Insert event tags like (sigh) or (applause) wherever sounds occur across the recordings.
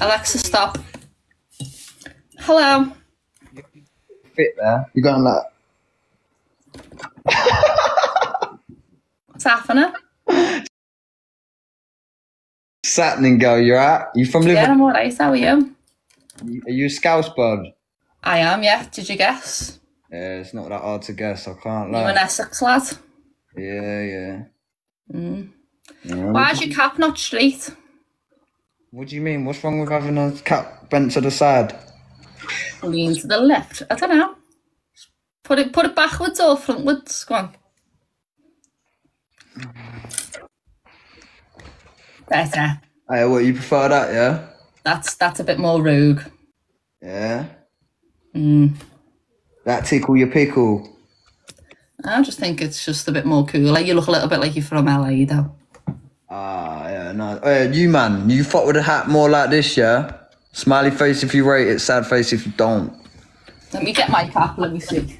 Alexa, stop. Hello. Fit there. You're going like. What's happening? Satning girl, you're at? You from Liverpool? Yeah? I'm alright. How are you? Are you a Scouse bud? I am. Yeah. Did you guess? Yeah, it's not that hard to guess. I can't lie. You an. Essex lad? Yeah, yeah. Mm. yeah. Why's your cap not straight? What do you mean? What's wrong with having a cap bent to the side? Lean to the left. I don't know. Put it put it backwards or frontwards. Go on. Better. Hey, what you prefer that? Yeah. That's that's a bit more rogue. Yeah. Mm. That tickle your pickle. I just think it's just a bit more cooler. You look a little bit like you're from LA though. Ah, yeah, no. Hey, you man, you fuck with a hat more like this, yeah? Smiley face if you rate it, sad face if you don't. Let me get my cap, let me see.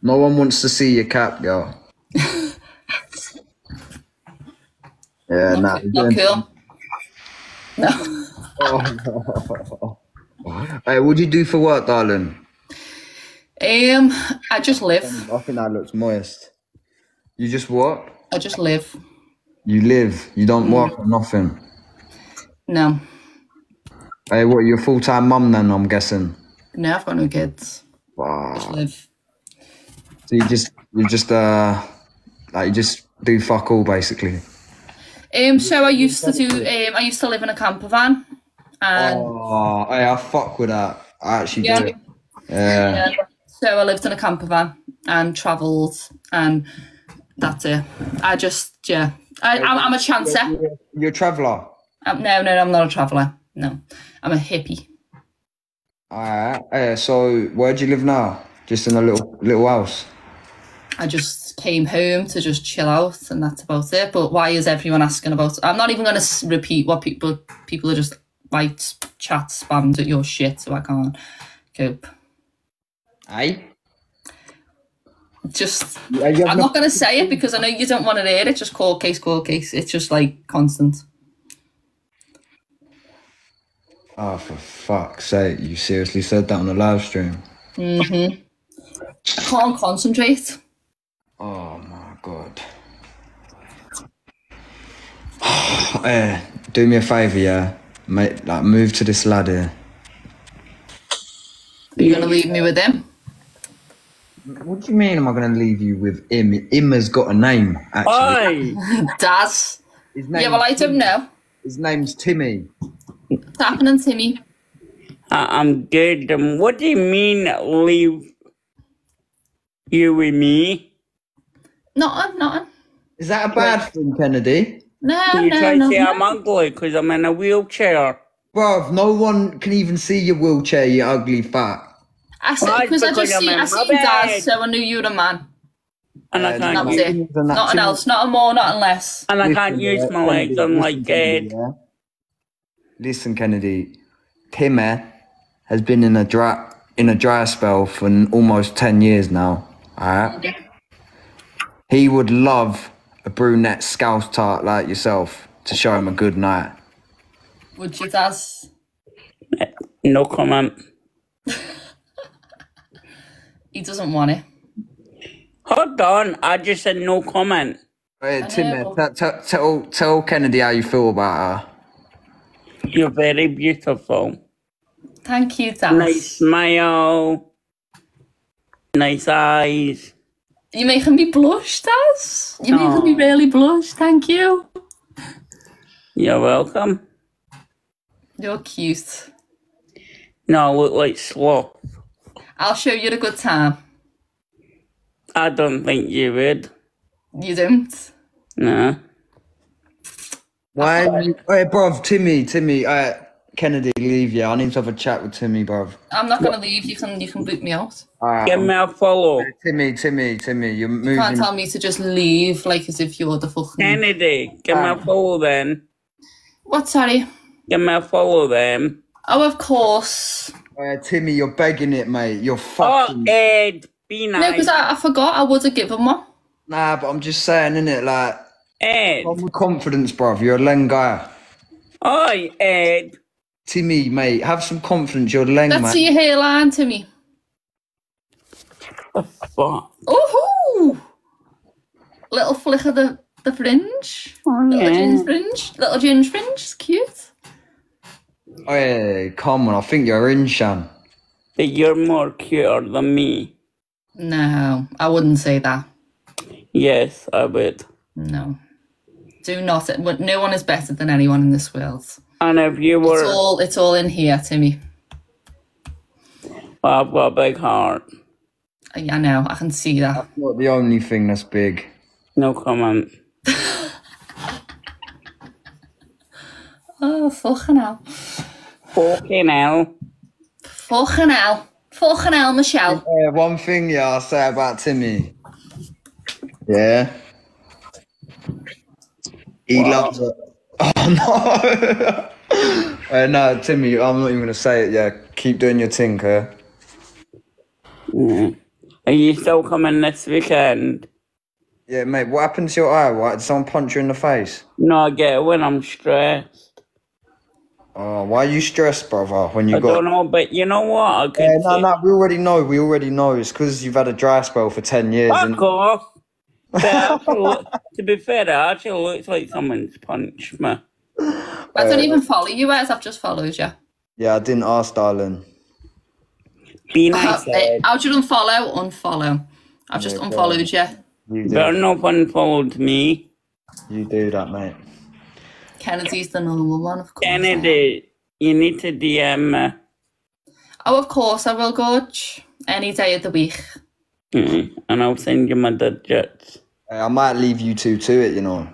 No one wants to see your cap, girl. (laughs) yeah, nah. you're Not cool. No. (laughs) Hey, what do you do for work, darling? Um I just live. I think that looks moist. You just what? I just live. You live. You don't work or nothing. No. Hey, what? You're a full time mum then? I'm guessing. No, I've got no kids. Wow. Just live. So you just, you just, uh, like you just do fuck all basically. Um so I used to do um I used to live in a camper van and Oh, hey, I fuck with that. I actually Yeah. do. Yeah. Yeah. So I lived in a camper van and travelled, and that's it. I just, yeah, I, I'm, I'm a chancer. You're a traveller. Um, no, no, I'm not a traveller. No, I'm a hippie. Alright. Hey, so where do you live now? Just in a little little house. I just came home to just chill out, and that's about it. But why is everyone asking about? It? I'm not even going to repeat what people people are just like chat spammed at your shit, so I can't cope. Hey. Just, yeah, I'm no- not going (laughs) to say it because I know you don't want to hear it. Just court case, court case. It's just like constant. Oh, for fuck's sake! You seriously said that on the live stream? I can't concentrate. Oh my god. (sighs) Eh, do me a favour, yeah. Mate, like move to this lad here. Are you gonna leave me with him? What do you mean? Am I going to leave you with him? Him has got a name. Actually, Hi. (laughs) Daz. his name. Yeah, well, I don't know. His name's Timmy. What's happening, Timmy? I- I'm good. Um, what do you mean leave you with me? Nothing, nothing. Is that a bad thing, Kennedy? No, You no, try to no. say I'm ugly because I'm in a wheelchair. Bruv, no one can even see your wheelchair, you ugly fat. I said because I because just I'm see, I see bed. Daz, so I knew you were a man. And I Uh, can't use, it. Timmy- and that Nothing Timmy- else, nothing more, nothing less. and I can't Listen, use yeah, my legs. I'm like dead. Listen, Kennedy. Timmy has been in a dry in a dry spell for almost ten years now. Alright. He would love a brunette scouse tart like yourself to show him a good night. Would you, Daz? No comment. He doesn't want it. Hold on. I just said no comment. Hey, I Timmy, know. t- t- tell tell Kennedy how you feel about her. You're very beautiful. Thank you, Daz. Nice smile. Nice eyes. You're making me blush, Daz. You're Aw. making me really blush. Thank you. You're welcome. You're cute. No, I look like sloth. I'll show you the good time. I don't think you would. You don't. No. Why? you- Hey, bruv, Timmy, Timmy, uh, Kennedy, leave yeah. I need to have a chat with Timmy, bruv. I'm not gonna leave. You can you can boot me out. Alright, Give me a follow. Timmy, Timmy, Timmy, you're You can't tell me to just leave like as if you're the fucking. Kennedy, give me a follow then. What? Sorry. Give me a follow then. Oh, of course. Uh, Timmy, you're begging it, mate. You're fucking. Oh, fucking. Ed, be nice. No, nice. because I, I forgot I would have given one. Nah, but I'm just saying, innit? Like, Ed. Come with confidence, bruv. You're a Len guy. Oi, Ed. Timmy, mate, have some confidence. You're a Len, Let's man. see your hairline, Timmy. Fuck. Ooh! Little flick of the, the fringe. Oh, Little yeah. ginge fringe. Little ginge fringe. It's cute. Hey, come on. I think you're in, Shan. But you're more cured than me. No, I wouldn't say that. Yes, I would. No. Do not. No one is better than anyone in this world. And if you were. It's all, it's all in here, Timmy. I've got a big heart. I, I know. I can see that. Not the only thing that's big. No comment. (laughs) Oh, fucking hell. Fucking hell. Fucking hell. Fucking hell, Michelle. Yeah, one thing, yeah, I'll say about Timmy. Yeah. He Wow. loves it. (laughs) Oh, no. (laughs) uh, no, Timmy, I'm not even going to say it. Yeah, keep doing your thing, okay? Yeah. Are you still coming this weekend? Yeah, mate, what happened to your eye? What? Did someone punch you in the face? No, I get it when I'm stressed. Oh, why are you stressed, brother? When you I got. don't know, but you know what? I could Yeah, no, say- no, we already know. We already know. It's because you've had a dry spell for 10 years. And, Fuck off. (laughs) But it actually look- to be fair, it actually looks like someone's punched me. I don't even follow you, Wes. I've just followed you. yeah, I didn't ask, darling. Be Uh, nice, Ed. how'd you unfollow? Unfollow. I've just Yeah, unfollowed you. You do. Better not unfollowed me. You do that, mate. Kennedy's the number one, of course. Kennedy, you need to DM me. Oh, of course I will, Gorge. Any day of the week. Mm, and I'll send you my digits. Hey, I might leave you two to it, you know.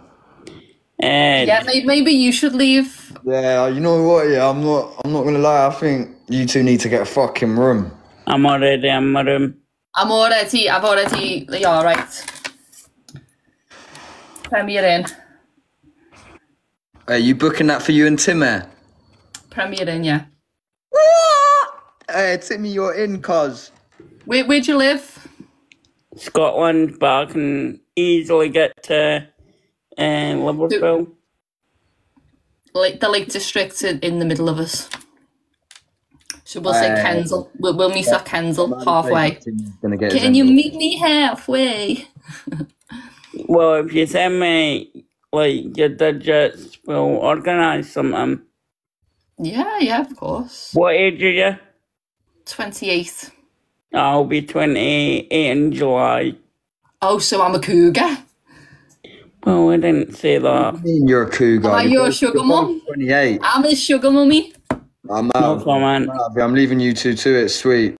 Ed, Yeah, maybe, maybe you should leave. Yeah, you know what? Yeah, I'm not. I'm not gonna lie. I think you two need to get a fucking room. I'm already in my room. I'm already, I've already, yeah, all right. Premier Inn. Are you booking that for you and Timmy? Premier Inn, yeah. Hey, Timmy, you're in, cuz. Where, where'd you live? Scotland, but I can easily get to uh, Liverpool. Like the Lake District in, in the middle of us. So we'll say Uh, Kendal. We'll, we'll meet at Kendal halfway. Gonna get his Can you meet me halfway? (laughs) Well, if you send me like your digits, we'll organise something. Um. Yeah, yeah, of course. What age are you? 28. I'll be 28 in July. Oh, so I'm a cougar. Well, I didn't say that. mean you're a cougar? Am I You're your sugar you're mum? 28. I'm a sugar mummy. I'm No comment. I'm. I'm leaving you two to it. Sweet.